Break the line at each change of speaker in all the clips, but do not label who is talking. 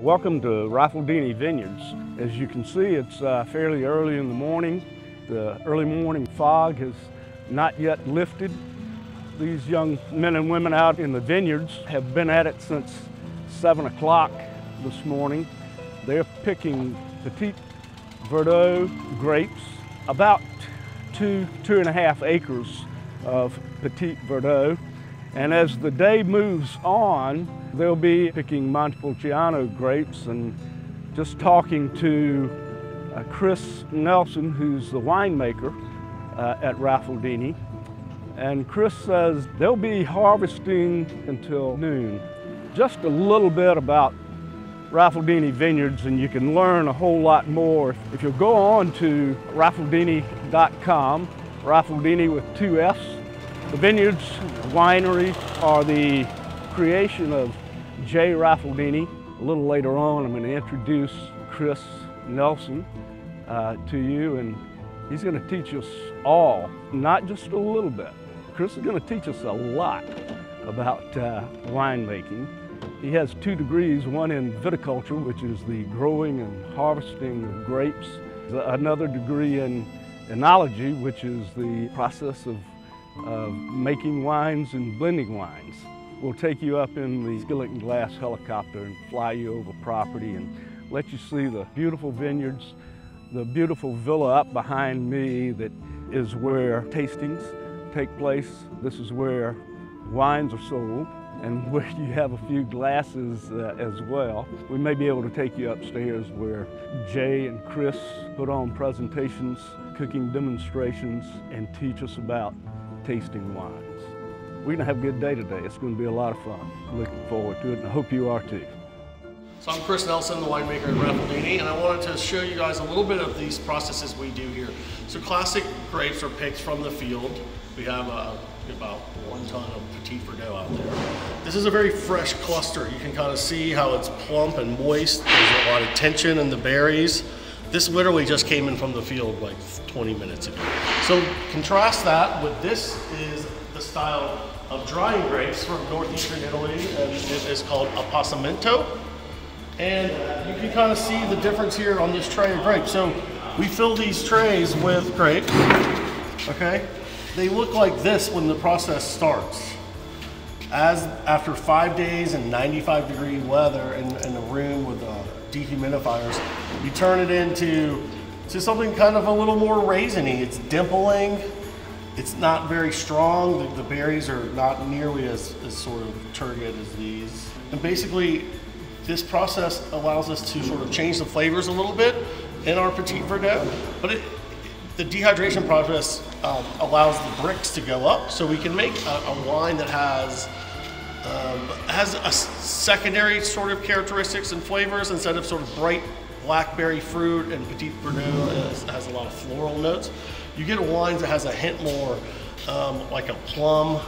Welcome to Raffaldini Vineyards. As you can see, it's uh, fairly early in the morning. The early morning fog has not yet lifted. These young men and women out in the vineyards have been at it since 7 o'clock this morning. They're picking Petit Verdot grapes, about two, two and a half acres of Petit Verdot. And as the day moves on, they'll be picking Montepulciano grapes and just talking to uh, Chris Nelson, who's the winemaker uh, at Raffaldini. And Chris says they'll be harvesting until noon. Just a little bit about Raffaldini Vineyards and you can learn a whole lot more if you'll go on to raffaldini.com, Raffaldini with two F's. The vineyards, wineries are the creation of Jay Raffaldini. A little later on, I'm going to introduce Chris Nelson uh, to you, and he's going to teach us all, not just a little bit. Chris is going to teach us a lot about uh, winemaking. He has two degrees, one in viticulture, which is the growing and harvesting of grapes, another degree in enology, which is the process of, of making wines and blending wines. We'll take you up in the skillet and glass helicopter and fly you over property and let you see the beautiful vineyards, the beautiful villa up behind me that is where tastings take place. This is where wines are sold and where you have a few glasses uh, as well. We may be able to take you upstairs where Jay and Chris put on presentations, cooking demonstrations, and teach us about tasting wines. We're gonna have a good day today. It's gonna be a lot of fun. Looking forward to it, and I hope you are too.
So I'm Chris Nelson, the winemaker at Raffaldini, and I wanted to show you guys a little bit of these processes we do here. So classic grapes are picked from the field. We have uh, about one ton of Petit Verdot out there. This is a very fresh cluster. You can kind of see how it's plump and moist. There's a lot of tension in the berries. This literally just came in from the field like 20 minutes ago. So contrast that with this is the style of drying grapes from northeastern Italy, and it is called appassimento. And you can kind of see the difference here on this tray of grapes. So we fill these trays with grape, okay? They look like this when the process starts. As after five days in 95 degree weather and, in dehumidifiers, you turn it into to something kind of a little more raisiny. It's dimpling, it's not very strong. The, the, berries are not nearly as, as sort of turgid as these. And basically, this process allows us to sort of change the flavors a little bit in our Petit Verdot, but it, the dehydration process um, allows the Brix to go up, so we can make a, a wine that has um, has a secondary sort of characteristics and flavors instead of sort of bright blackberry fruit and Petit Verdot has, has a lot of floral notes. You get a wine that has a hint more um, like a plum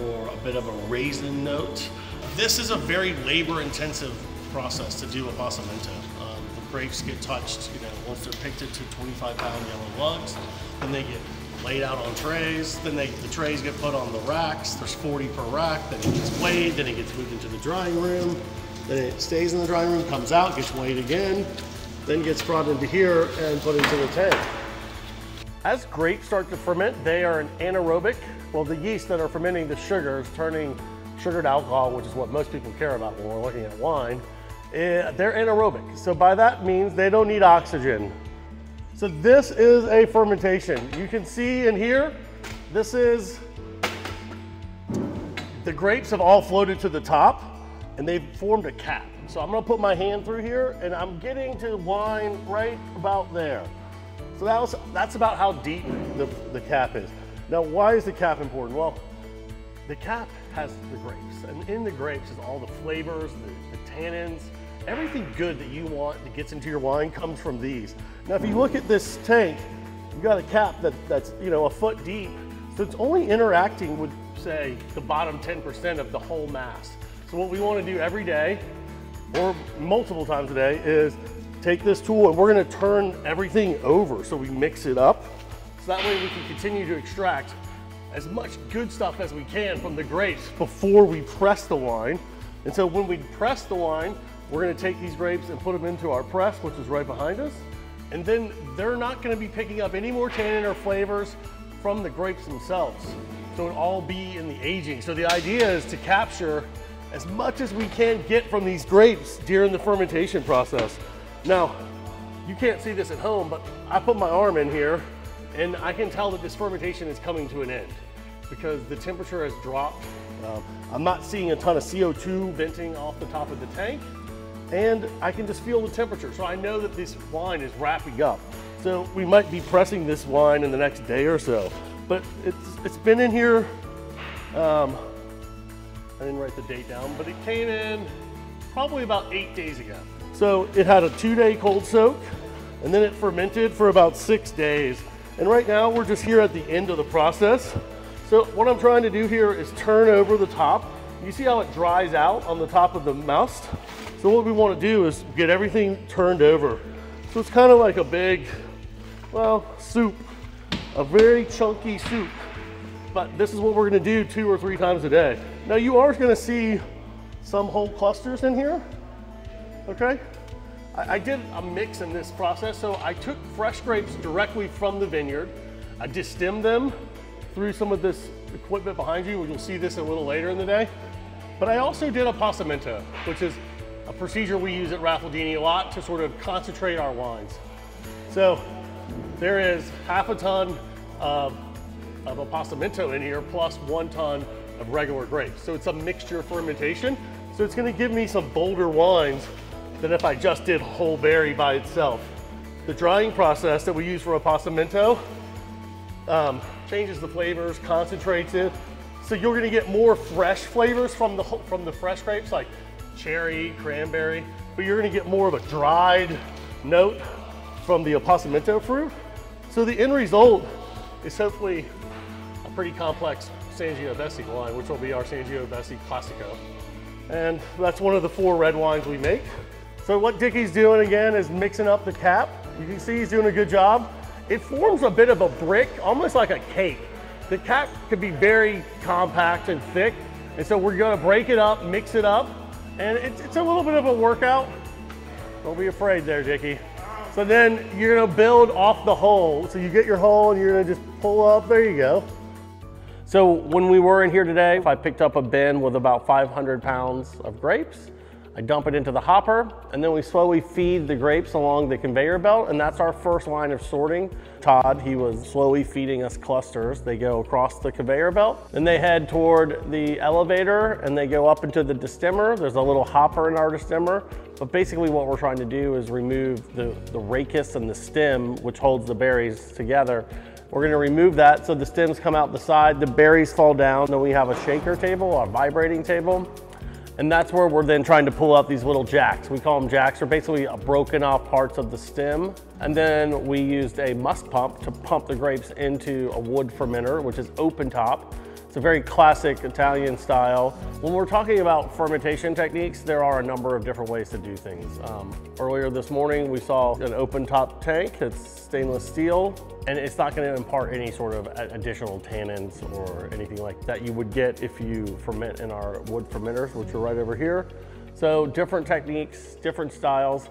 or a bit of a raisin note. This is a very labor intensive process to do appassimento. Um, the grapes get touched, you know, once they're picked into 25 pound yellow lugs, then they get laid out on trays, then they, the trays get put on the racks, there's 40 per rack, then it gets weighed, then it gets moved into the drying room, then it stays in the drying room, comes out, gets weighed again, then gets brought into here and put into the tank. As grapes start to ferment, they are an anaerobic. Well, the yeast that are fermenting the sugars, turning sugar to alcohol, which is what most people care about when we're looking at wine, eh, they're anaerobic. So by that means they don't need oxygen. So this is a fermentation. You can see in here, this is, the grapes have all floated to the top and they've formed a cap. So I'm gonna put my hand through here and I'm getting to wine right about there. So that was, that's about how deep the, the cap is. Now, why is the cap important? Well, the cap has the grapes, and in the grapes is all the flavors, the, the tannins, everything good that you want that gets into your wine comes from these. Now, if you look at this tank, you got a cap that, that's you know a foot deep, so it's only interacting with say the bottom 10% of the whole mass. So what we want to do every day, or multiple times a day, is take this tool and we're gonna turn everything over so we mix it up. So that way we can continue to extract as much good stuff as we can from the grapes before we press the wine. And so when we press the wine, We're gonna take these grapes and put them into our press, which is right behind us. And then they're not gonna be picking up any more tannin or flavors from the grapes themselves. So it'll all be in the aging. So the idea is to capture as much as we can get from these grapes during the fermentation process. Now, you can't see this at home, but I put my arm in here and I can tell that this fermentation is coming to an end because the temperature has dropped. Uh, I'm not seeing a ton of CO2 venting off the top of the tank and I can just feel the temperature. So I know that this wine is wrapping up. So we might be pressing this wine in the next day or so, but it's, it's been in here, um, I didn't write the date down, but it came in probably about eight days ago. So it had a two day cold soak and then it fermented for about six days. And right now we're just here at the end of the process. So what I'm trying to do here is turn over the top. You see how it dries out on the top of the must? So what we want to do is get everything turned over. So it's kind of like a big, well, soup, a very chunky soup. But this is what we're gonna do two or three times a day. Now you are gonna see some whole clusters in here, okay? I, I did a mix in this process. So I took fresh grapes directly from the vineyard. I destemmed them through some of this equipment behind you. You'll see this a little later in the day. But I also did appassimento, which is a procedure we use at Raffaldini a lot to sort of concentrate our wines. So there is half a ton of, of appassimento in here plus one ton of regular grapes. So it's a mixture fermentation. So it's gonna give me some bolder wines than if I just did whole berry by itself. The drying process that we use for appassimento um, changes the flavors, concentrates it. So you're gonna get more fresh flavors from the, from the fresh grapes, like cherry, cranberry, but you're gonna get more of a dried note from the Passamento fruit. So the end result is hopefully a pretty complex Sangiovese wine, which will be our Sangiovese Classico. And that's one of the four red wines we make. So what Dickie's doing again is mixing up the cap. You can see he's doing a good job. It forms a bit of a brick, almost like a cake. The cap could be very compact and thick. And so we're gonna break it up, mix it up, and it's, it's a little bit of a workout. Don't be afraid there, Dickie. So then you're gonna build off the hole. So you get your hole and you're gonna just pull up, there you go. So when we were in here today, I picked up a bin with about 500 pounds of grapes. I dump it into the hopper and then we slowly feed the grapes along the conveyor belt and that's our first line of sorting. Todd, he was slowly feeding us clusters. They go across the conveyor belt. Then they head toward the elevator and they go up into the destemmer. There's a little hopper in our destemmer. But basically what we're trying to do is remove the, the rachis and the stem, which holds the berries together. We're gonna remove that so the stems come out the side, the berries fall down. Then we have a shaker table, a vibrating table. And that's where we're then trying to pull out these little jacks. We call them jacks. They're basically uh, broken off parts of the stem. And then we used a must pump to pump the grapes into a wood fermenter, which is open top. It's a very classic Italian style. When we're talking about fermentation techniques, there are a number of different ways to do things. Um, earlier this morning, we saw an open top tank that's stainless steel, and it's not gonna impart any sort of additional tannins or anything like that you would get if you ferment in our wood fermenters, which are right over here. So different techniques, different styles.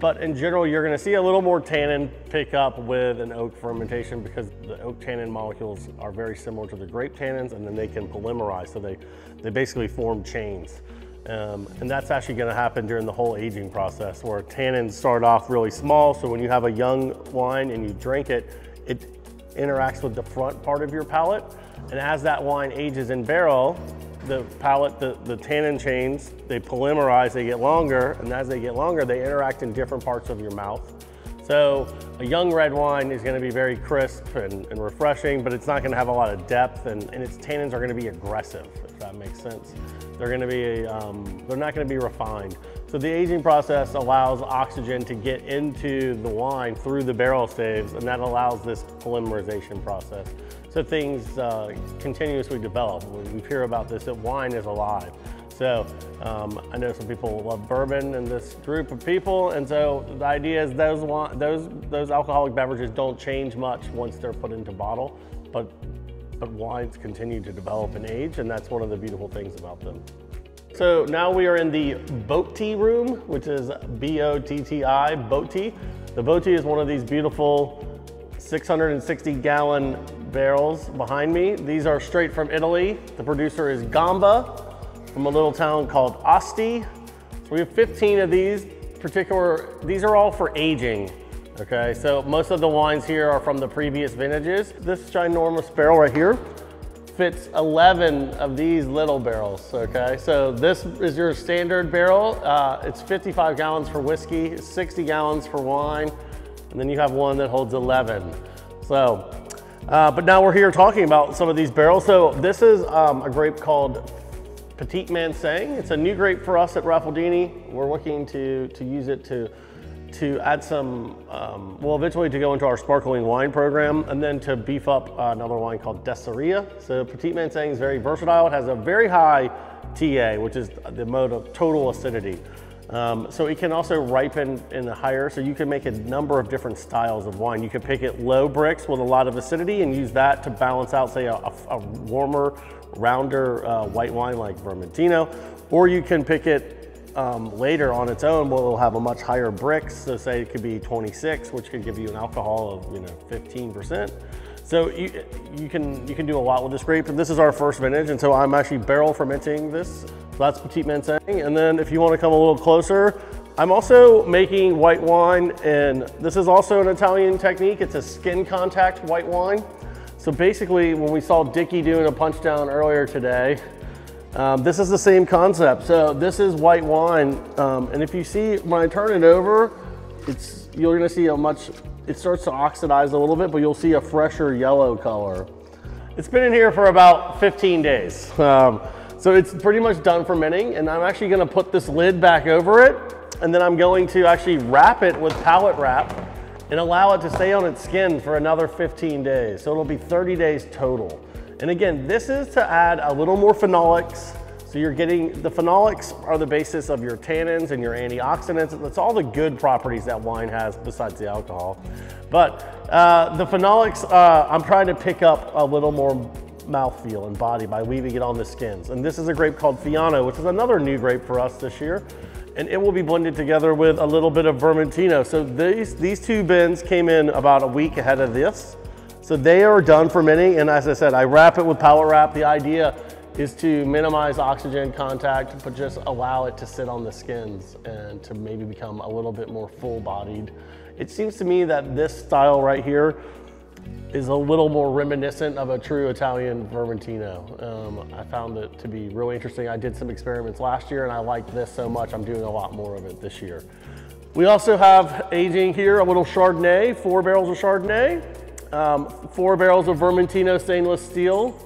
But in general, you're gonna see a little more tannin pick up with an oak fermentation because the oak tannin molecules are very similar to the grape tannins and then they can polymerize. So they, they basically form chains. Um, and that's actually gonna happen during the whole aging process where tannins start off really small. So when you have a young wine and you drink it, it interacts with the front part of your palate. And as that wine ages in barrel, the palate, the, the tannin chains, they polymerize, they get longer, and as they get longer, they interact in different parts of your mouth. So a young red wine is gonna be very crisp and, and refreshing, but it's not gonna have a lot of depth, and, and its tannins are gonna be aggressive, if that makes sense. They're gonna be, um, they're not gonna be refined. So the aging process allows oxygen to get into the wine through the barrel staves, and that allows this polymerization process. So things uh, continuously develop. We hear about this that wine is alive. So um, I know some people love bourbon and this group of people, and so the idea is those those those alcoholic beverages don't change much once they're put into bottle, but but wines continue to develop and age, and that's one of the beautiful things about them. So now we are in the botti room, which is B-O-T-T-I, botti. The botti is one of these beautiful 660 gallon barrels behind me. These are straight from Italy. The producer is Gamba from a little town called Asti. So we have 15 of these particular, these are all for aging. Okay, so most of the wines here are from the previous vintages. This ginormous barrel right here fits 11 of these little barrels, okay? So this is your standard barrel. Uh, it's 55 gallons for whiskey, 60 gallons for wine, and then you have one that holds 11. So, uh, but now we're here talking about some of these barrels. So this is um, a grape called Petit Manseng. It's a new grape for us at Raffaldini. We're looking to, to use it to to add some, um, well, eventually to go into our sparkling wine program and then to beef up another wine called Desseria. So Petit Manseng is very versatile. It has a very high TA, which is the mode of total acidity. Um, so it can also ripen in the higher, so you can make a number of different styles of wine. You can pick it low Brix with a lot of acidity and use that to balance out, say, a, a warmer, rounder uh, white wine like Vermentino, or you can pick it um, later on its own but it will have a much higher Brix. So say it could be 26, which could give you an alcohol of you know 15%. So you, you can you can do a lot with this grape. And this is our first vintage, and so I'm actually barrel fermenting this. So that's Petit Manseng. And then if you want to come a little closer, I'm also making white wine, and this is also an Italian technique. It's a skin contact white wine. So basically, when we saw Dickie doing a punch down earlier today, um, this is the same concept. So this is white wine. Um, and if you see, when I turn it over, it's, you're gonna see a much, it starts to oxidize a little bit, but you'll see a fresher yellow color. It's been in here for about 15 days. Um, so it's pretty much done fermenting and I'm actually gonna put this lid back over it and then I'm going to actually wrap it with pallet wrap and allow it to stay on its skin for another 15 days. So it'll be 30 days total. And again, this is to add a little more phenolics. So you're getting, the phenolics are the basis of your tannins and your antioxidants. That's all the good properties that wine has besides the alcohol. But uh, the phenolics, uh, I'm trying to pick up a little more mouthfeel and body by weaving it on the skins. And this is a grape called Fiano, which is another new grape for us this year. And it will be blended together with a little bit of Vermentino. So these, these two bins came in about a week ahead of this. So they are done fermenting, and as I said, I wrap it with pallet wrap. The idea is to minimize oxygen contact, but just allow it to sit on the skins and to maybe become a little bit more full-bodied. It seems to me that this style right here is a little more reminiscent of a true Italian Vermentino. Um, I found it to be really interesting. I did some experiments last year and I liked this so much, I'm doing a lot more of it this year. We also have aging here, a little Chardonnay, four barrels of Chardonnay um, four barrels of Vermentino stainless steel,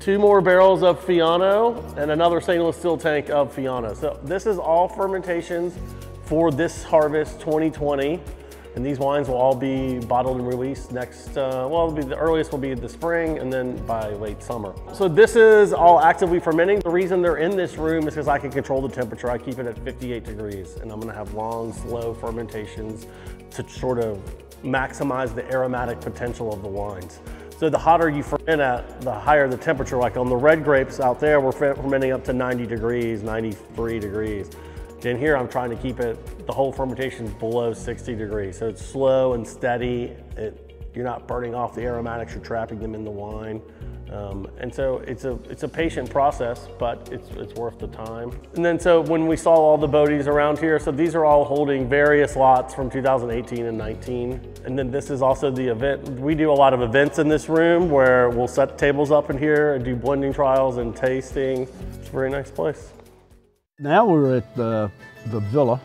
two more barrels of Fiano, and another stainless steel tank of Fiano. So this is all fermentations for this harvest 2020. And these wines will all be bottled and released next, uh, well, the earliest will be the spring and then by late summer. So this is all actively fermenting. The reason they're in this room is because I can control the temperature. I keep it at 58 degrees and I'm gonna have long, slow fermentations to sort of maximize the aromatic potential of the wines. So the hotter you ferment at, the higher the temperature. Like on the red grapes out there, we're fermenting up to 90 degrees, 93 degrees. In here, I'm trying to keep it, the whole fermentation is below 60 degrees. So it's slow and steady. It, you're not burning off the aromatics, you're trapping them in the wine. Um, and so it's a, it's a patient process, but it's, it's worth the time. And then so when we saw all the Bottis around here, so these are all holding various lots from 2018 and 19. And then this is also the event. We do a lot of events in this room where we'll set tables up in here and do blending trials and tasting. It's a very nice place.
Now we're at the, the villa,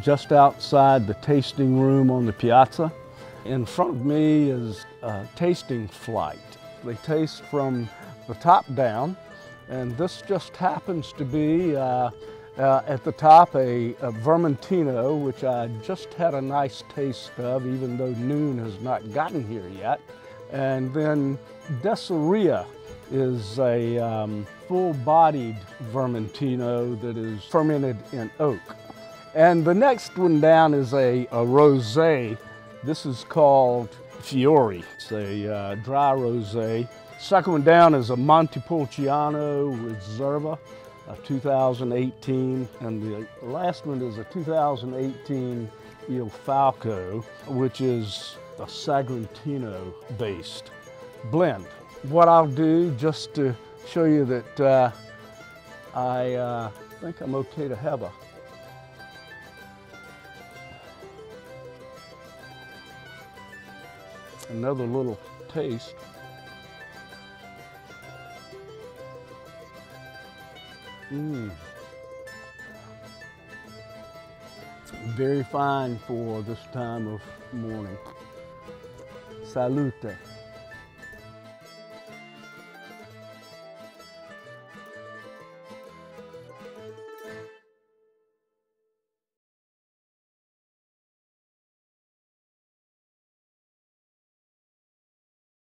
just outside the tasting room on the piazza. In front of me is a tasting flight. They taste from the top down, and this just happens to be uh, uh, at the top a, a, Vermentino, which I just had a nice taste of, even though noon has not gotten here yet. And then Desseria is a um, full-bodied Vermentino that is fermented in oak. And the next one down is a, a rosé. This is called Fiori. It's a uh, dry rosé. Second one down is a Montepulciano Reserva. a 2018, and the last one is a 2018 Il Falco, which is a Sagrantino based blend. What I'll do just to show you that uh, I uh, think I'm okay to have a another little taste. Mmm. Very fine for this time of morning. Salute.